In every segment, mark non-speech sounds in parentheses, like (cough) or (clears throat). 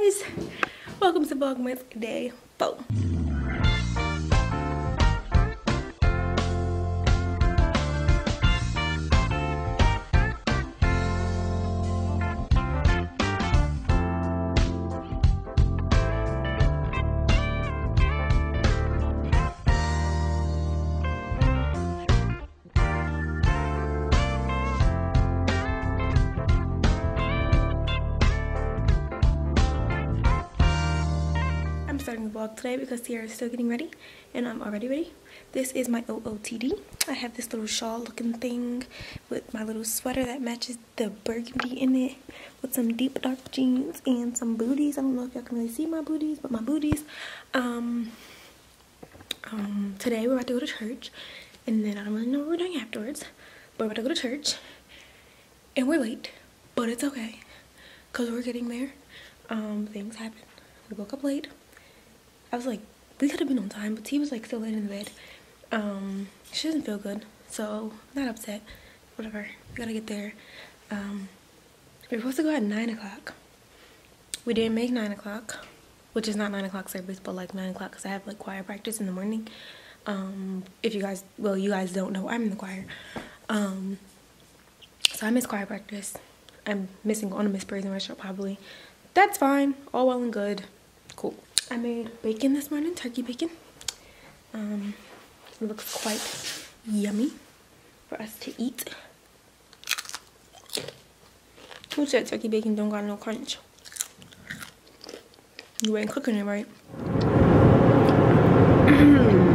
guys. Welcome to vlogmas day 4 vlog today because Sierra is still getting ready and I'm already ready. This is my OOTD. I have this little shawl looking thing with my little sweater that matches the burgundy in it with some deep dark jeans and some booties. I don't know if y'all can really see my booties, but my booties. Um, um, today we're about to go to church and then I don't really know what we're doing afterwards, but we're about to go to church and we're late, but it's okay because we're getting there. Um, things happen. We woke up late. I was like, we could have been on time, but T was like still laying in the bed. Um, she doesn't feel good, so not upset. Whatever. We gotta get there. Um, we are supposed to go at nine o'clock. We didn't make nine o'clock, which is not nine o'clock service, but like nine o'clock because I have like choir practice in the morning. Um, if you guys, well, you guys don't know, I'm in the choir. Um, so I miss choir practice. I'm missing on a Miss Praise and Worship probably. That's fine. All well and good. Cool. I made bacon this morning, turkey bacon. Um, it looks quite yummy for us to eat. Who said turkey bacon don't got no crunch? You ain't cooking it right. (clears throat)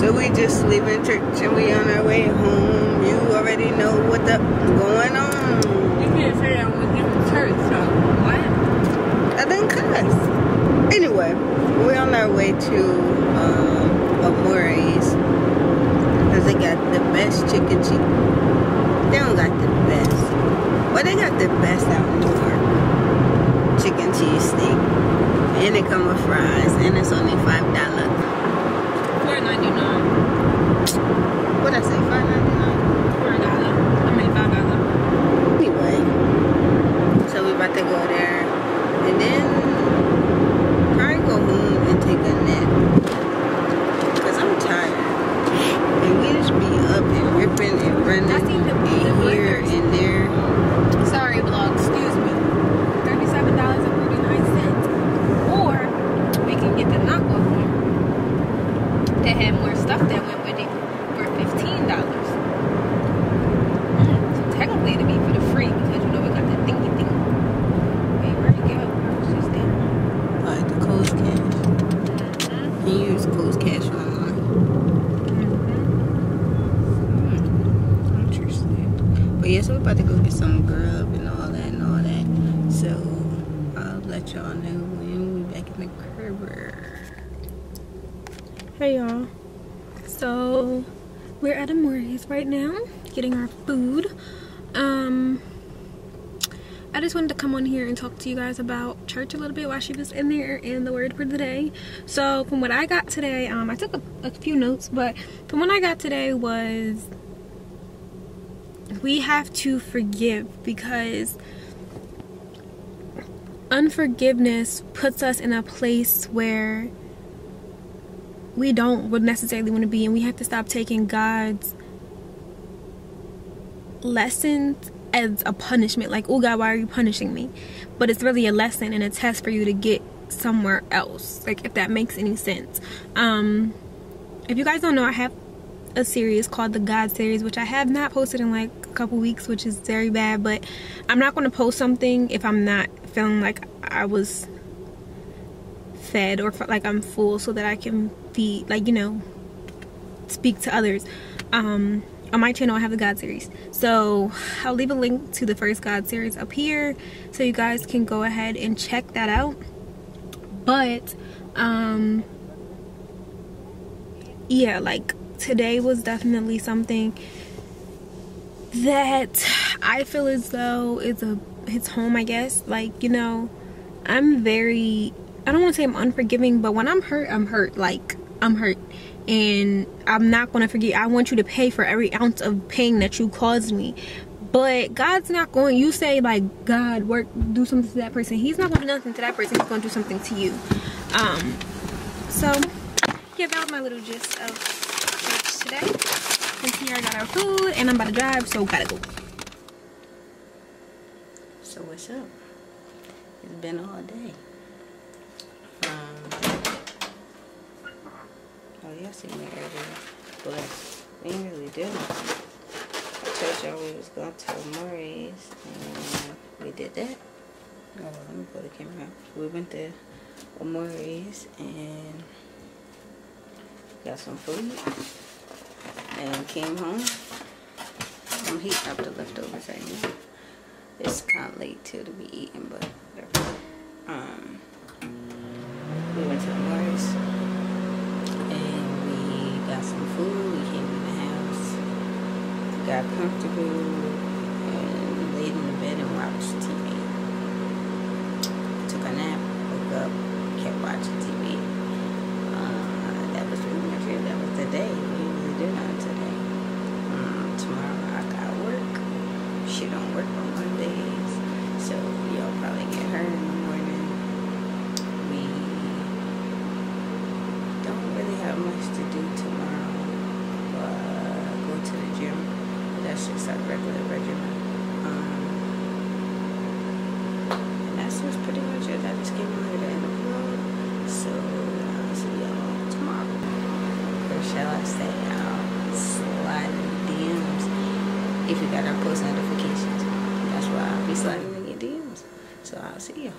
So we just leaving church and we on our way home. You already know what the going best chicken chicken. They don't got the best. Well, they got the best out in New York. Chicken cheese steak. And it come with fries. And it's only $5. Yeah, so we're about to go get some grub and all that and all that. So I'll let y'all know when we back in the crib. Hey y'all. So we're at Amores right now, getting our food. Um I just wanted to come on here and talk to you guys about church a little bit while she was in there and the word for the day. So from what I got today, um I took a, a few notes, but from what I got today was we have to forgive because unforgiveness puts us in a place where we don't would necessarily want to be and we have to stop taking God's lessons as a punishment like oh God why are you punishing me? But it's really a lesson and a test for you to get somewhere else like if that makes any sense. Um if you guys don't know I have a series called the God series which I have not posted in like couple weeks which is very bad but I'm not going to post something if I'm not feeling like I was fed or like I'm full so that I can feed like you know speak to others. Um on my channel I have the God series. So I'll leave a link to the first God series up here so you guys can go ahead and check that out. But um yeah like today was definitely something that I feel as though it's a it's home I guess. Like you know I'm very I don't want to say I'm unforgiving but when I'm hurt I'm hurt. Like I'm hurt. And I'm not going to forget I want you to pay for every ounce of pain that you caused me. But god's not going you say like god work do something to that person. He's not going to do nothing to that person. He's going to do something to you. Um so yeah that was my little gist of church today and here i got our food and i'm about to drive so gotta go So what's up? It's been all day. Um, oh, y'all seen me earlier, but we ain't really it. I told y'all we was going to Murray's, and we did that. Oh, let me put the camera out. We went to Murray's and got some food, and came home. I'm heating up the leftovers right now. It's kind of late too to be eating, but whatever. Um, we went to the Mars and we got some food. We came in the house, got comfortable, and laid in the bed and watched TV. Took a nap, woke up, kept watching TV. Uh, that was pretty much it. That was the day. We usually do that today. Um, tomorrow I got work. She don't work on Mondays, so you'll probably get her in the morning. We don't really have much to do tomorrow. But go to the gym. That's just our regular regimen. Um, and that's just pretty much it. I just came out here to end the vlog. So I'll see y'all tomorrow. Or shall I say, I'll slide in the DMs if you got our post notifications. I'll be sliding in your DMs. So I'll see you.